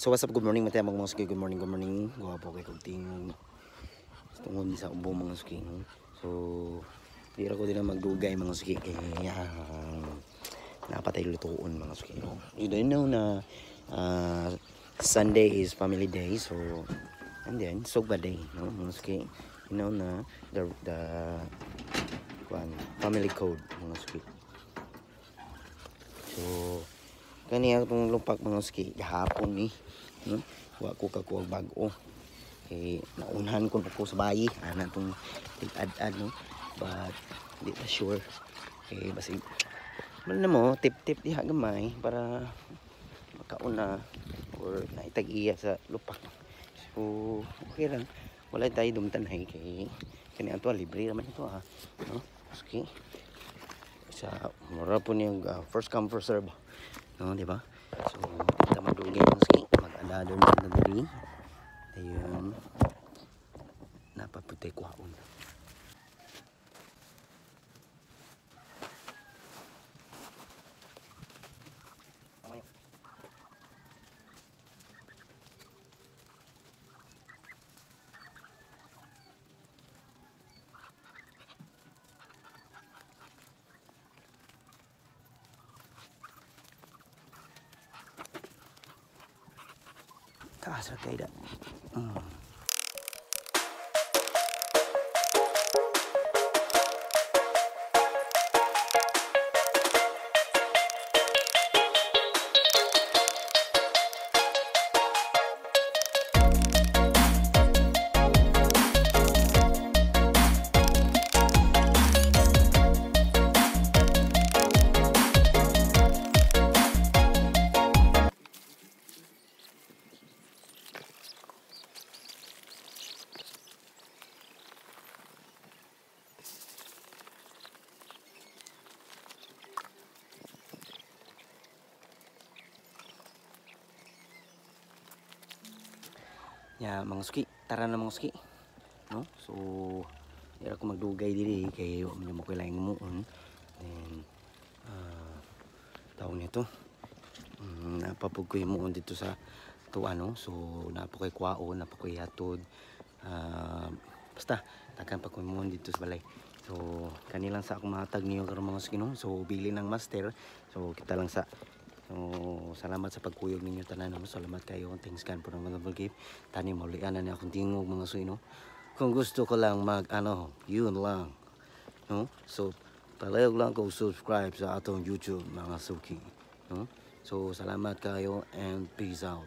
So what's up, good morning matay mga suki, good morning, good morning. Gawa po kay kugting tungod sa ubo mga suki. So dira ko din na magdugay mga suki kay uh, napatay lutuon mga suki. You don't know na uh, Sunday is family day so and then Sogba day, no mga suki. You know na the the kuan, family code mga suki. So kaniya itong lumpak mga ski gahapon ni. No? wa ko ka kuwag bago. Eh naunhan ko ko sa bayi. Ana tong tig-ad-ad no? But di pa sure? Eh basi man mo tip tip diha gamay para makauna or naitag-iya sa lupak. So okay lang. Wala tayo dumtanhay kay kani ato libre naman ito ah. No? Ski. Sa mura po niyang uh, first come first serve no di ba? So kita madugay ng ski mag-alado na na diri ayun napaputay あそれかいるうん。Ya, mga suki, tara na mga suki. No? So, dira ko magdugay diri kay wa man mo kailangan muon. Then ah taon nito. Um, napapug ko yung muon dito sa to ano. So, napo kay kwao, napo kay hatod. Ah, basta tagan pa ko muon dito sa balay. So, kanilang sa akong matag niyo karon mga suki no. So, bili ng master. So, kita lang sa So, salamat sa pagkuyog ninyo tanan. No? Salamat kayo. Thanks kan po ng wonderful gift. Tani maulian na akong tingog mga suy, no? Kung gusto ko lang mag, ano, yun lang. No? So, palayog lang ko subscribe sa atong YouTube, mga suki. No? So, salamat kayo and peace out.